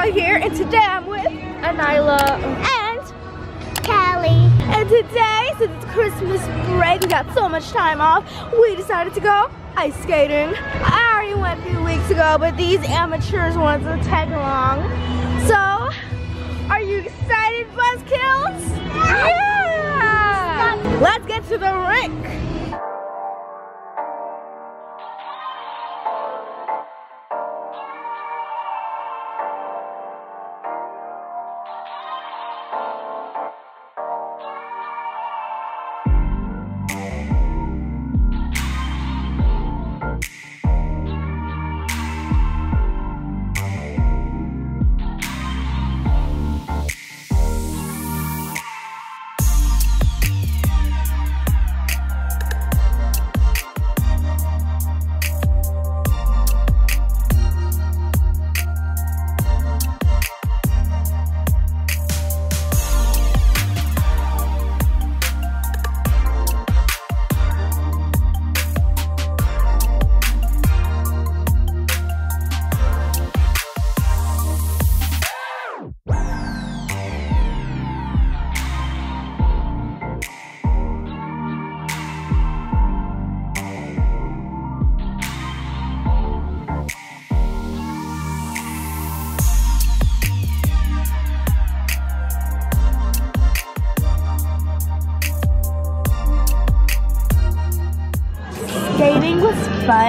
Here, and today I'm with Anylah. and Cali. and today, since it's Christmas break, we got so much time off, we decided to go ice skating. I already went a few weeks ago, but these amateurs wanted to tag along. So, are you excited, Buzzkills? Yeah! Let's get to the rink.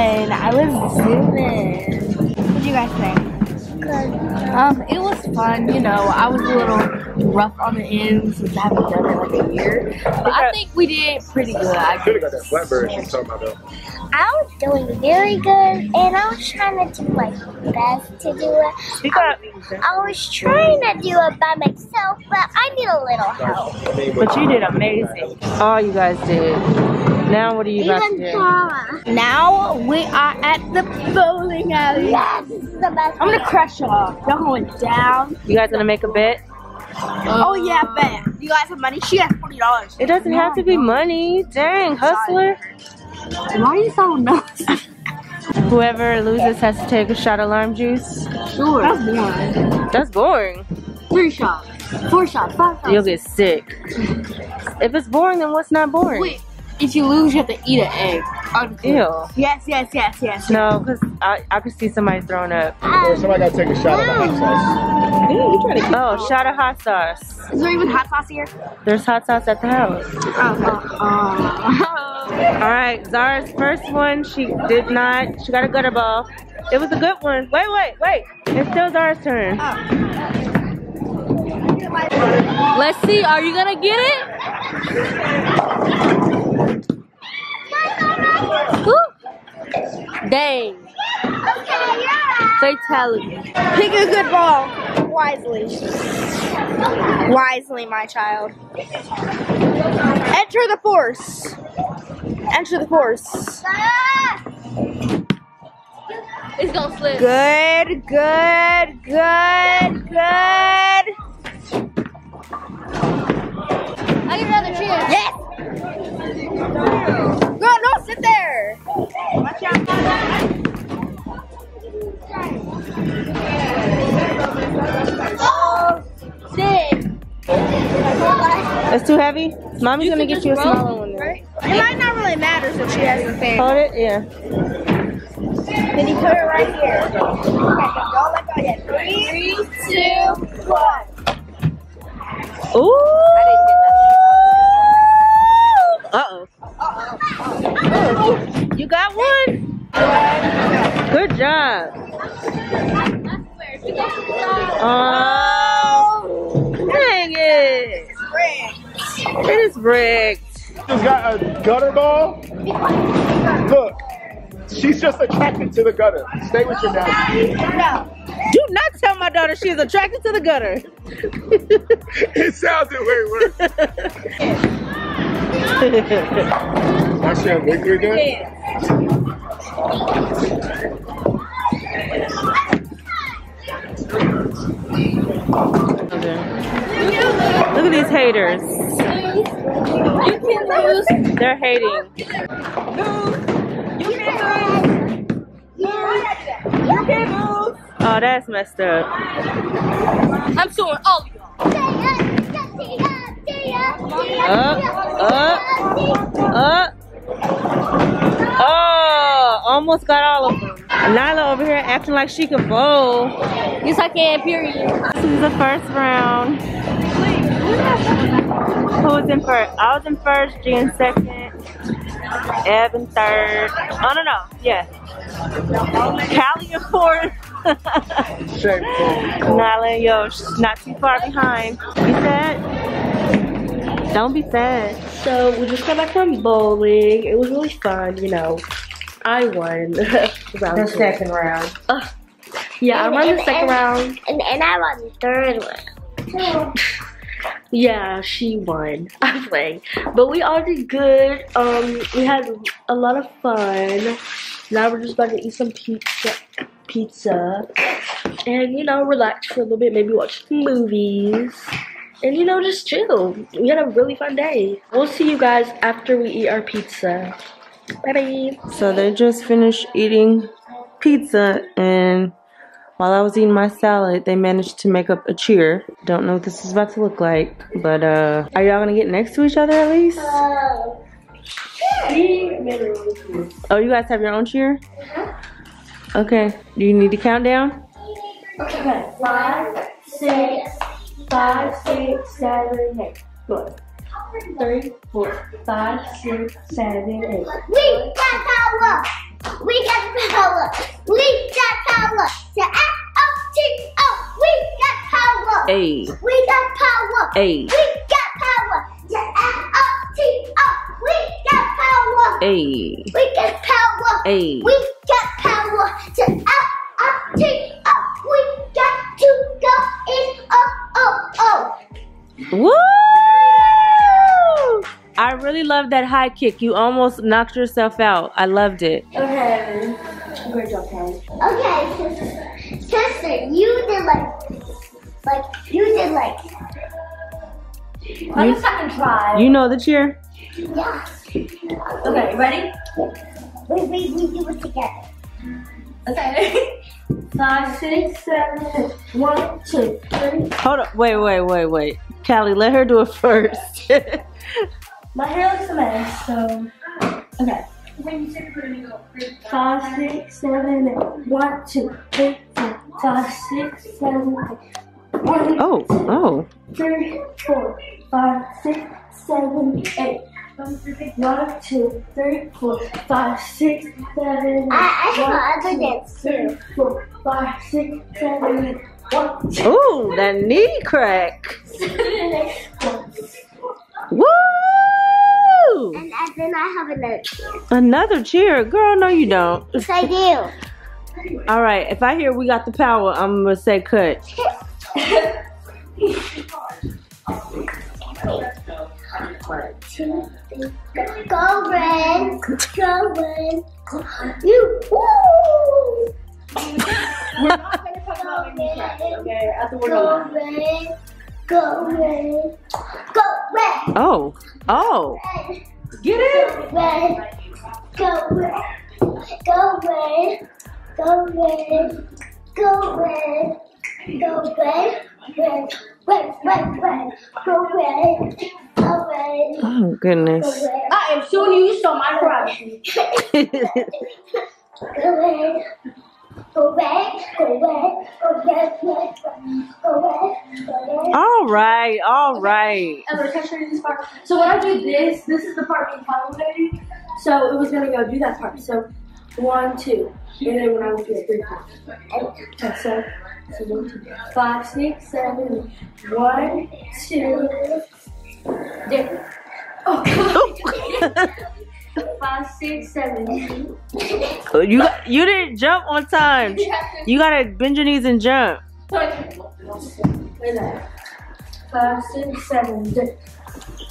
Fun. I was zooming. What do you guys think? Um, it was fun, you know. I was a little rough on the ends since I haven't done it like a year. But I think we did pretty good. I Should have got that guess. flatbird she's talking about though. I was doing very good, and I was trying to do my best to do it. Speak up. I was trying to do it by myself, but I need a little help. But you did amazing. All you guys did. Now what are you about to do? Tara. Now we are at the bowling alley. Yes, this is the best. I'm gonna crush y'all. Y'all going down. You guys gonna make a bet? Oh yeah, bet. You guys have money? She has forty dollars. It doesn't have to be money. Dang, hustler. Why are you so nuts? Whoever loses has to take a shot of lime juice. Sure. That's boring. That's boring. Three shots. Four shots. Five shots. You'll get sick. If it's boring, then what's not boring? Wait. If you lose, you have to eat an egg. Ew. Yes, yes, yes, yes. No, because I, I could see somebody throwing up. Ah. or somebody got to take a shot of the hot sauce. Oh, shot of hot sauce. Is there even hot sauce here? There's hot sauce at the house. Oh, oh, oh. All right, Zara's first one, she did not, she got a gutter ball. It was a good one. Wait, wait, wait. It's still Zara's turn. Let's see, are you gonna get it? Woo. Dang. Fatality. Pick a good ball wisely. Wisely, my child. Enter the force. Enter the force. It's gonna slip. Good, good, good, good. I get another chance. Yes. No, no, sit there. Watch out. Sick. It's too heavy? Mommy's gonna get you a smaller one. then. It really matter since she has the thing. Hold it? Yeah. Then you put it right here. Okay, don't let go yet. Three, two, one. Ooh! Uh oh. You got one? Good job. Oh, dang it. It is rigged. Just got a gutter ball. Look, she's just attracted to the gutter. Stay with your dad. No. Do not tell my daughter she is attracted to the gutter. it sounded way worse. That's your victory good. Look at these haters. You can lose. They're hating. You can lose. You can lose. Oh, Oh, that's messed up. I'm suing all of y'all. Up, up, up. Oh, almost got all of them. Nyla over here acting like she can bowl. Yes, I can, period. This is the first round. Who was in first? I was in first, Jen second, Ev in third. Oh, no, no, yeah. Cali in fourth. Shameful. Nyla, yo, she's not too far behind. Be sad. Don't be sad. So we just got back from bowling. It was really fun, you know. I won. The second round. Yeah, I And- won the second and- round. And, and I won the third one. Yeah, she won. I'm playing. But we all did good. Um, we had a lot of fun. Now we're just about to eat some pizza pizza. And you know, relax for a little bit, maybe watch some movies. And you know, just chill. We had a really fun day. We'll see you guys after we eat our pizza. Bye bye. So they just finished eating pizza, and while I was eating my salad, they managed to make up a cheer. Don't know what this is about to look like, but uh, are y'all gonna get next to each other at least? Oh, you guys have your own cheer? Okay. Do you need to count down? Okay, five, six, five, six, seven, eight. Four, three, four, five, six, seven, eight. We got power. We got power. We got power. The F-O-T-O. We got power. Hey, We got power. hey, We got power. The F-O-T-O. We got power. hey, We got power. hey. We got power. The really love that high kick. You almost knocked yourself out. I loved it. Okay, great job, Karen. Okay, sister, sister, you did like, like, you did like, On the second try. You know the cheer? yeah. Okay, ready? We, we, we do it together. Okay. Five, six, seven, eight. One, two, three. Hold up. Wait, wait, wait, wait. Cali, let her do it first. My hair looks a mess, so. Okay. Five, six, seven, eight. One, two, three, four. Five, six, seven, eight. One, oh, oh. three, four, five, six, seven, eight. One, two, three, four, five, six, seven, eight. I, I One, have other two, dance three, too. four, five, six, seven, eight. One, two, Ooh, that knee crack. And, and then I have another. Another cheer. Girl, no, you don't. Yes, I do. All right, if I hear we got the power, I'm going to say cut. One, two, three, go. Go, Ren. Go, Ren. You. Woo! We're not going to talk about when you crack, okay? At the word Go, of Ren. Go, Ren. Go, Ren. Oh, oh. Get it? Red, go red, go red, go red, go red, go red, red, red, red, red, go red, go red, Oh, go goodness. red, I am showing you, you stole my privacy. go red. All right, all right. Ever can I show you this part? So when I do this, this is the part being followed So it was gonna go do that part. So one, two, and then when I would do it, three, four. Okay, so, so one, two, five, six, seven, one, two, there. Oh god. Five, six, seven. you got, you didn't jump on time. You gotta bend your knees and jump. Wait a minute. Five, six, seven. there.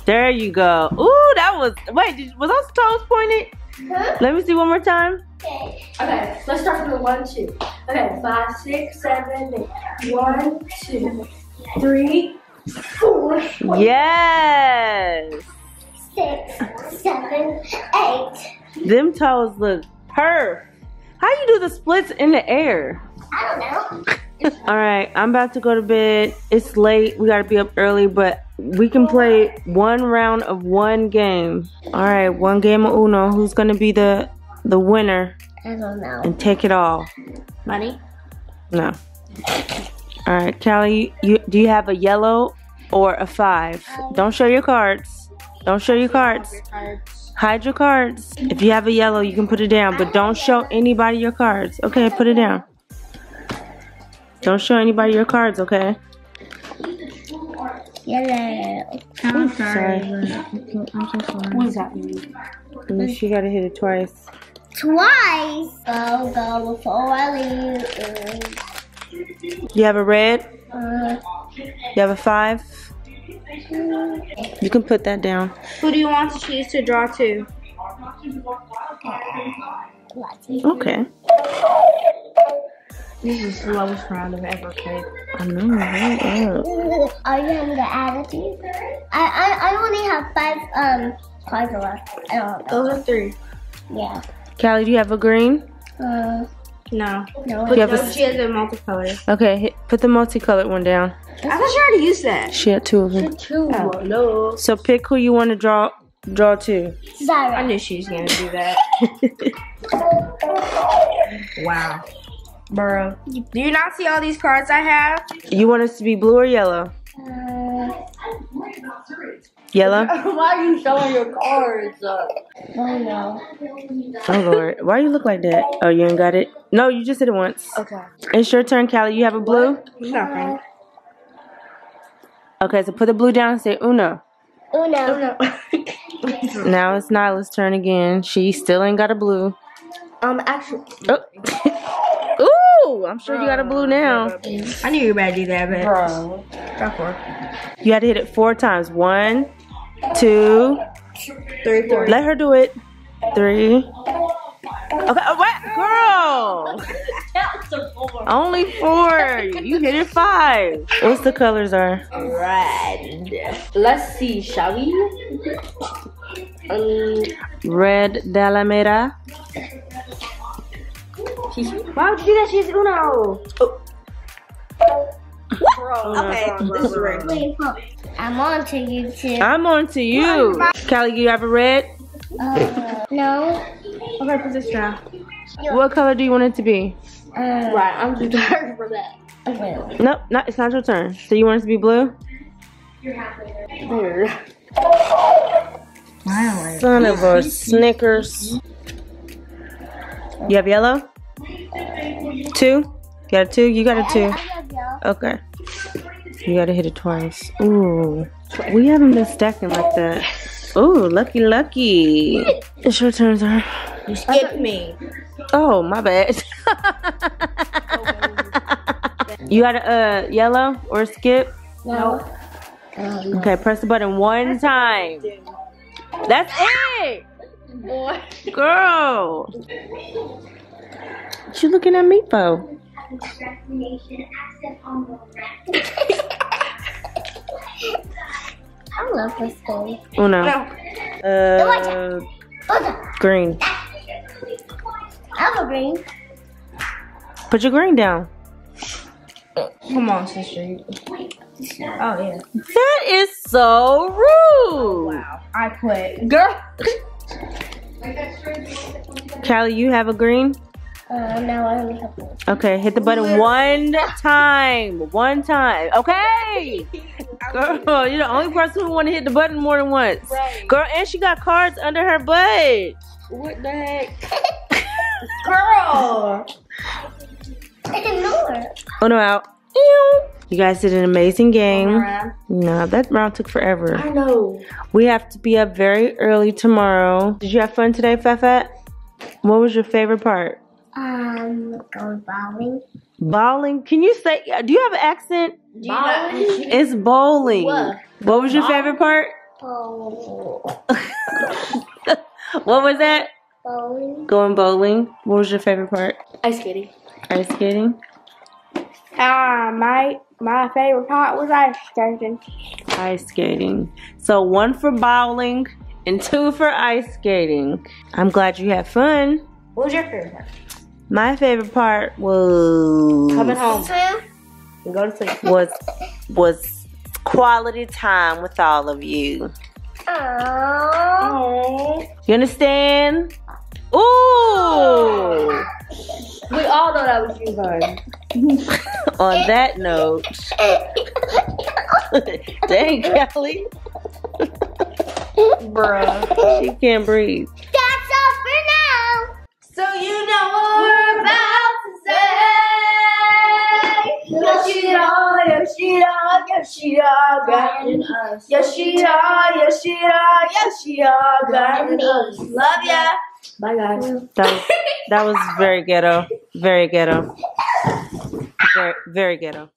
There you go. Ooh, that was. Wait, did, was those toes pointed? Huh? Let me see one more time. Okay. Okay, let's start from the one, two. Okay, five, six, seven, eight. One, two, three, four. Yes. Six, seven, eight. Them toes look perf. How you do the splits in the air? I don't know. All right, I'm about to go to bed. It's late. We gotta be up early, but we can play one round of one game. All right, one game of Uno. Who's gonna be the the winner I don't know. and take it all? Money? No. All right, Cali. You do you have a yellow or a five? Um, don't show your cards. Don't show your cards. Hide your cards. If you have a yellow, you can put it down, but don't show anybody your cards. Okay, put it down. Don't show anybody your cards, okay? Yellow. I'm sorry. I'm so sorry. What does that mean? And She gotta hit it twice. Twice. Go, go before I leave. You have a red? Uh, You have a five? You can put that down. Who do you want to choose to draw to? Okay. This is the lowest round I've ever played. I know, right? Yeah. Are you having the attitude? I, I, I only have five um cards left. I don't know. Those are three. Yeah. Cali, do you have a green? Uh, No. no. Do you have No, a, she has a multicolor. okay, hit, put the multicolored one down. I thought she already used that. She had two of them. Two. no. So pick who you want to draw draw to. I knew she was gonna do that. wow. Bro. Do you not see all these cards I have? You want us to be blue or yellow? Uh, Yellow? Why are you showing your cards? Up? Oh no. Oh Lord, why you look like that? Oh, you ain't got it. No, you just did it once. Okay. It's your turn, Cali. You have a blue. Nothing. Okay, so put the blue down and say Uno. Uno. Now it's Nyla's turn again. She still ain't got a blue. Um, actually, Oh. Ooh, I'm sure you got a blue now. I knew you were about to do that, but Bro. go for it. You had to hit it four times. One, two. Three, four. Let her do it. Three. Okay, oh, what? Girl. Only four. You hit it five. What's the colors are? Red. Let's see, shall we? Um, Red Dalamera. Why would you do that? She's Uno. Bro, okay, this is rigged. I'm on to you too. I'm on to you. Cali, you have a red? Uh, no. Okay, put this down. What color do you want it to be? Uh, right, I'm too tired for that. blue. Nope, not, it's not your turn. So you want it to be blue? You're happy. Weird. Son of a Snickers. You have yellow? Two? You got a two? You got a two. Okay. You gotta hit it twice. Ooh. We haven't been stacking like that. Ooh, lucky, lucky. It's your turn, sir. You skipped me. Oh, my bad. you got a uh, yellow or skip? No. Um, Okay, press the button one time. That's it! Boy. Girl! What you looking at me for? I love this game. Oh no. No. Uh, Oh, green. I'm a green. Put your green down. Come on, sister. Oh, yeah. That is so rude. Wow. I quit. Girl. Cali, you have a green? Uh, no, I only have one. Okay, hit the button one time. One time. Okay. Girl, you're the only person who want to hit the button more than once. Right. Girl, and she got cards under her butt. What the heck? Girl. no. Oh no, out. Ew. You guys did an amazing game. Alright. No, that round took forever. I know. We have to be up very early tomorrow. Did you have fun today, Fefet? What was your favorite part? Um, going bowling. Bowling. Can you say? Do you have an accent? Do you know? It's bowling. What? What was your favorite part? Bowling. what was that? bowling. Going bowling. What was your favorite part? Ice skating. Ice skating. Uh, my my favorite part was ice skating. Ice skating. So one for bowling and two for ice skating. I'm glad you had fun. What was your favorite part? My favorite part was Coming home. Swim. and Go to sleep. was was quality time with all of you. Oh. You understand? Ooh. We all know that was you, Vern. On that note, dang Kelly, Bruh. she can't breathe. Yoshida, Yoshida, guiding us. Yoshida, Yoshida, Yoshida, guiding us. Love ya. Bye, guys. That was, that was very ghetto. Very ghetto. Very, very ghetto.